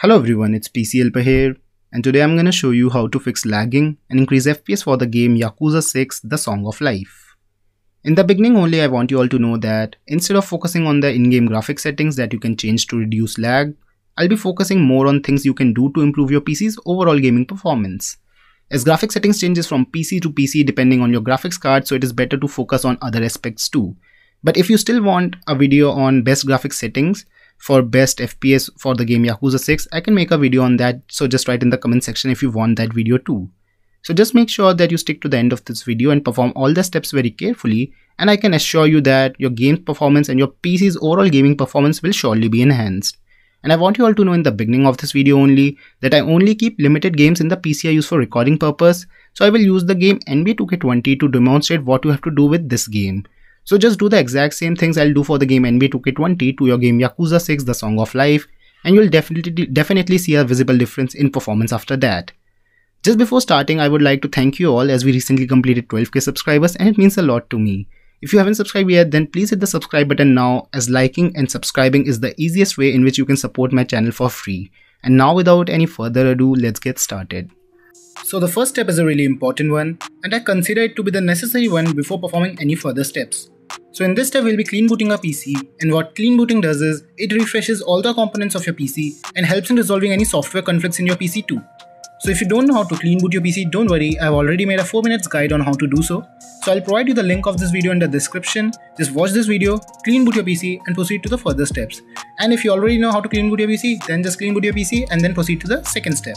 Hello everyone, it's PC Helper here, and today I'm gonna show you how to fix lagging and increase FPS for the game Yakuza 6 The Song of Life. In the beginning only I want you all to know that instead of focusing on the in-game graphic settings that you can change to reduce lag, I'll be focusing more on things you can do to improve your PC's overall gaming performance. As graphic settings changes from PC to PC depending on your graphics card so it is better to focus on other aspects too. But if you still want a video on best graphic settings, for best FPS for the game Yakuza 6, I can make a video on that. So just write in the comment section if you want that video too. So just make sure that you stick to the end of this video and perform all the steps very carefully and I can assure you that your game performance and your PC's overall gaming performance will surely be enhanced. And I want you all to know in the beginning of this video only that I only keep limited games in the PC I use for recording purpose. So I will use the game NBA 2K20 to demonstrate what you have to do with this game. So just do the exact same things I'll do for the game NBA 2K20 to your game Yakuza 6 The Song of Life and you'll definitely definitely see a visible difference in performance after that. Just before starting, I would like to thank you all as we recently completed 12k subscribers and it means a lot to me. If you haven't subscribed yet, then please hit the subscribe button now as liking and subscribing is the easiest way in which you can support my channel for free. And now without any further ado, let's get started. So the first step is a really important one and I consider it to be the necessary one before performing any further steps. So in this step we'll be clean booting our PC and what clean booting does is it refreshes all the components of your PC and helps in resolving any software conflicts in your PC too. So if you don't know how to clean boot your PC, don't worry, I've already made a 4 minutes guide on how to do so. So I'll provide you the link of this video in the description. Just watch this video, clean boot your PC and proceed to the further steps. And if you already know how to clean boot your PC, then just clean boot your PC and then proceed to the second step.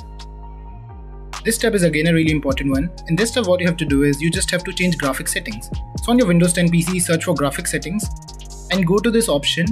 This step is again a really important one. In this step what you have to do is you just have to change graphic settings. So on your Windows 10 PC search for graphic settings and go to this option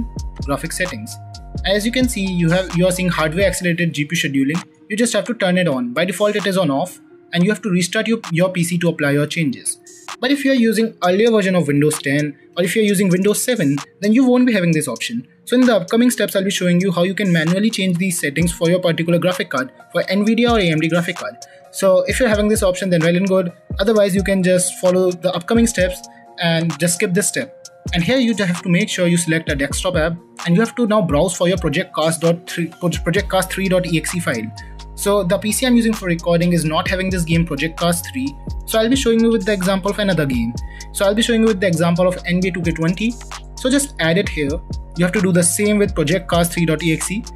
graphic settings. As you can see you have you are seeing hardware accelerated GPU scheduling. You just have to turn it on. By default it is on off and you have to restart your, your PC to apply your changes. But if you are using earlier version of Windows 10 or if you are using Windows 7 then you won't be having this option. So in the upcoming steps I'll be showing you how you can manually change these settings for your particular graphic card for Nvidia or AMD graphic card. So if you're having this option, then well and good. Otherwise, you can just follow the upcoming steps and just skip this step. And here you have to make sure you select a desktop app and you have to now browse for your projectcars3.exe file. So the PC I'm using for recording is not having this game Project Cars 3. So I'll be showing you with the example of another game. So I'll be showing you with the example of NBA 2K20. So just add it here. You have to do the same with Project Cars 3.exe.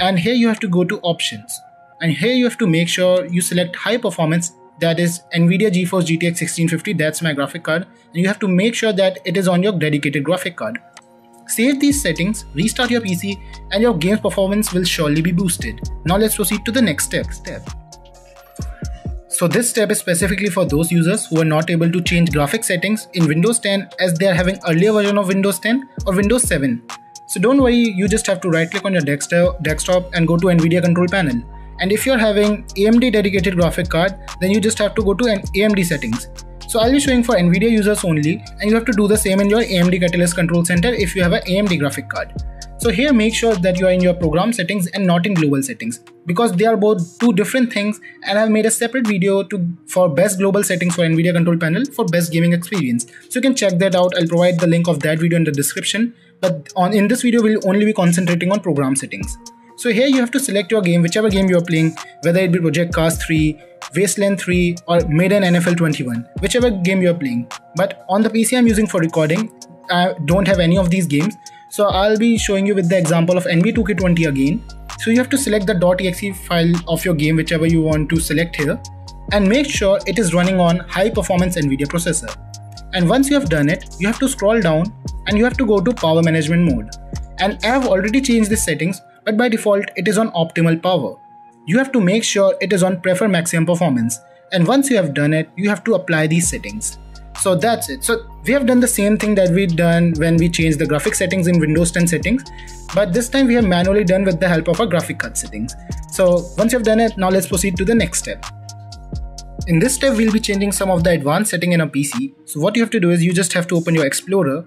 And here you have to go to options and here you have to make sure you select high performance that is NVIDIA GeForce GTX 1650 that's my graphic card and you have to make sure that it is on your dedicated graphic card. Save these settings, restart your PC and your game's performance will surely be boosted. Now let's proceed to the next step. So this step is specifically for those users who are not able to change graphic settings in Windows 10 as they are having earlier version of Windows 10 or Windows 7. So don't worry, you just have to right click on your desktop and go to NVIDIA control panel and if you're having AMD dedicated graphic card then you just have to go to an AMD settings so I'll be showing for NVIDIA users only and you have to do the same in your AMD Catalyst Control Center if you have an AMD graphic card. So here make sure that you are in your program settings and not in global settings because they are both two different things and I've made a separate video to for best global settings for NVIDIA control panel for best gaming experience. So you can check that out. I'll provide the link of that video in the description but on in this video we'll only be concentrating on program settings. So here you have to select your game, whichever game you're playing, whether it be Project Cars 3, Wasteland 3 or Madden NFL 21, whichever game you're playing. But on the PC I'm using for recording, I don't have any of these games. So I'll be showing you with the example of NBA 2K20 again. So you have to select the .exe file of your game, whichever you want to select here, and make sure it is running on high performance NVIDIA processor. And once you have done it, you have to scroll down and you have to go to power management mode. And I have already changed the settings but by default it is on optimal power. You have to make sure it is on prefer maximum performance and once you have done it, you have to apply these settings. So that's it. So we have done the same thing that we done when we changed the graphic settings in Windows 10 settings, but this time we have manually done with the help of our graphic card settings. So once you've done it, now let's proceed to the next step. In this step, we'll be changing some of the advanced setting in a PC. So what you have to do is you just have to open your Explorer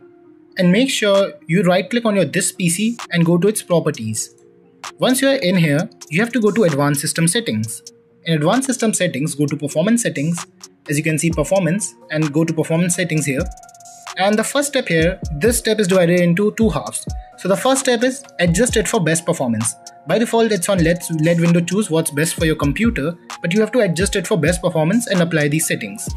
and make sure you right click on your this PC and go to its properties. Once you are in here, you have to go to advanced system settings. In advanced system settings, go to performance settings. As you can see performance and go to performance settings here. And the first step here, this step is divided into two halves. So the first step is adjust it for best performance. By default, it's on let, let window choose what's best for your computer, but you have to adjust it for best performance and apply these settings.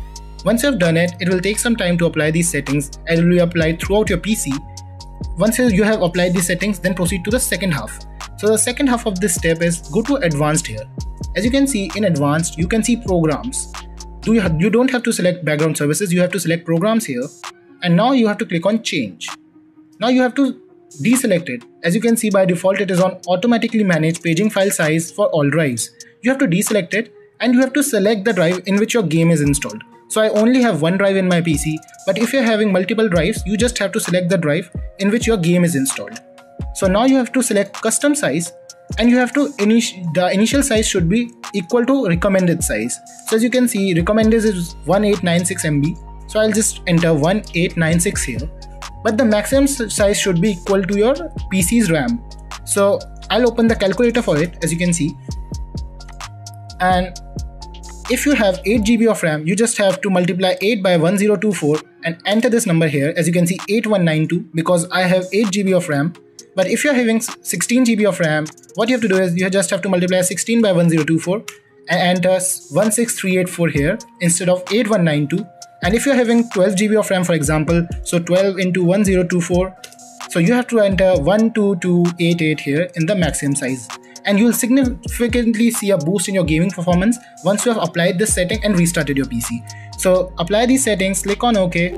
Once you have done it, it will take some time to apply these settings and it will be applied throughout your PC. Once you have applied these settings, then proceed to the second half. So the second half of this step is go to advanced here. As you can see in advanced, you can see programs. Do you, you don't have to select background services, you have to select programs here. And now you have to click on change. Now you have to deselect it. As you can see by default it is on automatically manage paging file size for all drives. You have to deselect it and you have to select the drive in which your game is installed. So I only have one drive in my PC, but if you're having multiple drives, you just have to select the drive in which your game is installed. So now you have to select custom size and you have to init the initial size should be equal to recommended size. So as you can see recommended is 1896 MB. So I'll just enter 1896 here. But the maximum size should be equal to your PC's RAM. So I'll open the calculator for it as you can see. And if you have 8 GB of RAM, you just have to multiply 8 by 1024 and enter this number here. As you can see 8192 because I have 8 GB of RAM. But if you're having 16 GB of RAM, what you have to do is you just have to multiply 16 by 1024 and enter 16384 here instead of 8192. And if you're having 12 GB of RAM for example, so 12 into 1024, so you have to enter 12288 here in the maximum size and you'll significantly see a boost in your gaming performance once you have applied this setting and restarted your PC. So apply these settings, click on OK.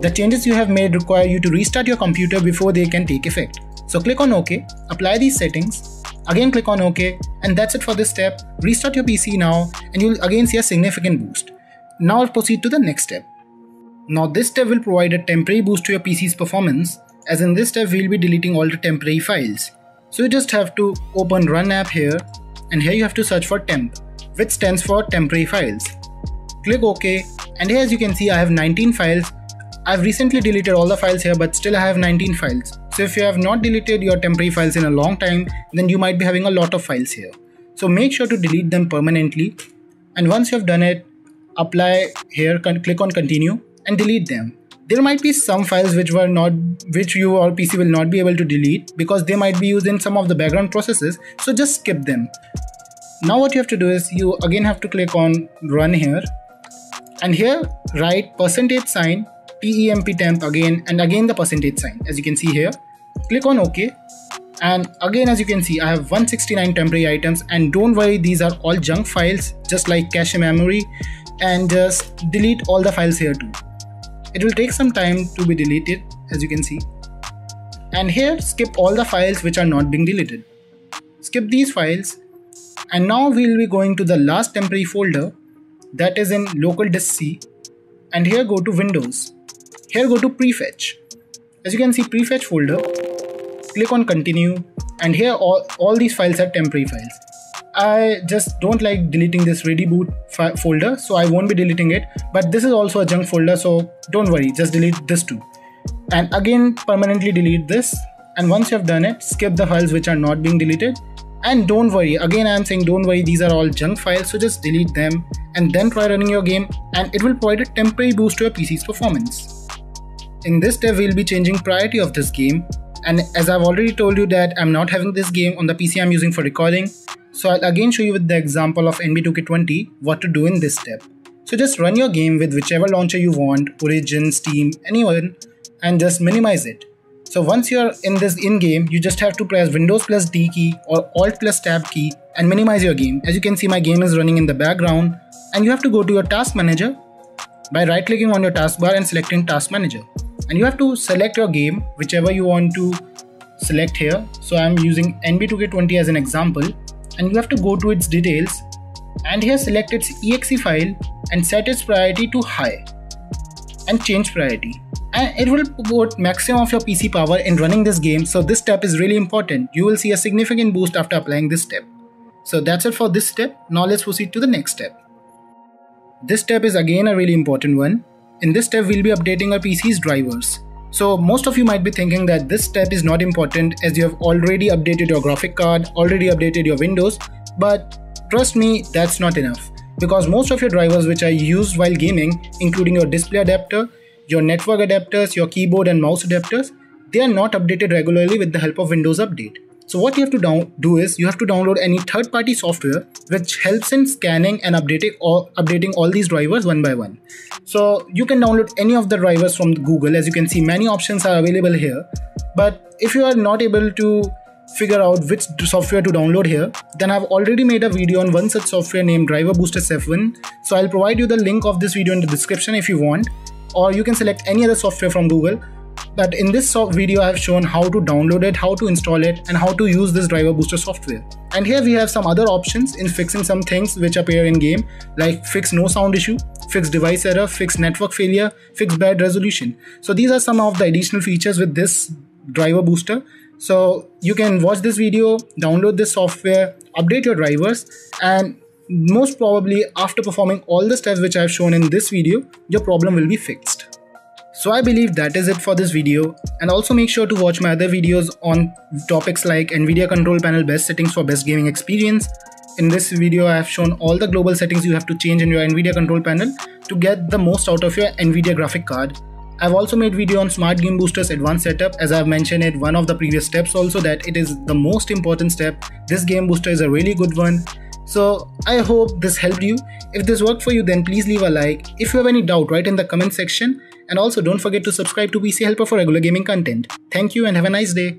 The changes you have made require you to restart your computer before they can take effect. So click on OK, apply these settings, again click on OK and that's it for this step. Restart your PC now and you'll again see a significant boost. Now proceed to the next step. Now this step will provide a temporary boost to your PC's performance as in this step we'll be deleting all the temporary files. So you just have to open run app here and here you have to search for temp which stands for temporary files. Click OK and here as you can see I have 19 files. I've recently deleted all the files here but still I have 19 files. So if you have not deleted your temporary files in a long time then you might be having a lot of files here. So make sure to delete them permanently. And once you have done it apply here click on continue and delete them. There might be some files which were not which you or pc will not be able to delete because they might be used in some of the background processes. So just skip them. Now what you have to do is you again have to click on run here. And here write percentage sign temp temp again and again the percentage sign as you can see here click on ok and again as you can see i have 169 temporary items and don't worry these are all junk files just like cache memory and uh, just delete all the files here too it will take some time to be deleted as you can see. And here skip all the files which are not being deleted. Skip these files and now we'll be going to the last temporary folder that is in local disk C and here go to Windows. Here go to prefetch. As you can see prefetch folder, click on continue and here all, all these files are temporary files. I just don't like deleting this ready boot folder so I won't be deleting it. But this is also a junk folder so don't worry just delete this too. And again permanently delete this. And once you have done it skip the files which are not being deleted. And don't worry again I am saying don't worry these are all junk files so just delete them and then try running your game. And it will provide a temporary boost to your PC's performance. In this step we'll be changing priority of this game and as I've already told you that I'm not having this game on the PC I'm using for recording so I'll again show you with the example of NB2K20 what to do in this step. So just run your game with whichever launcher you want, Origin, Steam, anyone, and just minimize it. So once you're in this in-game, you just have to press Windows plus D key or Alt plus Tab key and minimize your game. As you can see my game is running in the background and you have to go to your task manager by right clicking on your taskbar and selecting task manager. And you have to select your game, whichever you want to select here. So I'm using NB2K20 as an example. And you have to go to its details. And here select its exe file and set its priority to high. And change priority. And it will put maximum of your PC power in running this game. So this step is really important. You will see a significant boost after applying this step. So that's it for this step. Now let's proceed to the next step. This step is again a really important one in this step we'll be updating our PC's drivers so most of you might be thinking that this step is not important as you have already updated your graphic card, already updated your Windows, but trust me, that's not enough. Because most of your drivers which are used while gaming, including your display adapter, your network adapters, your keyboard and mouse adapters, they are not updated regularly with the help of Windows Update. So what you have to do is you have to download any third-party software which helps in scanning and updating all, updating all these drivers one by one. So you can download any of the drivers from Google. As you can see, many options are available here. But if you are not able to figure out which software to download here, then I've already made a video on one such software named Driver Booster 7. So I'll provide you the link of this video in the description if you want, or you can select any other software from Google. But in this video, I have shown how to download it, how to install it, and how to use this Driver Booster software. And here we have some other options in fixing some things which appear in game, like fix no sound issue, fix device error, fix network failure, fix bad resolution. So these are some of the additional features with this driver booster so you can watch this video, download this software, update your drivers, and most probably after performing all the steps which I have shown in this video, your problem will be fixed. So I believe that is it for this video and also make sure to watch my other videos on topics like NVIDIA control panel best settings for best gaming experience. In this video I have shown all the global settings you have to change in your NVIDIA control panel to get the most out of your NVIDIA graphic card I've also made video on Smart Game Booster's advanced setup as I've mentioned it one of the previous steps also that it is the most important step. This game booster is a really good one. So I hope this helped you. If this worked for you then please leave a like. If you have any doubt write in the comment section and also don't forget to subscribe to PC Helper for regular gaming content. Thank you and have a nice day.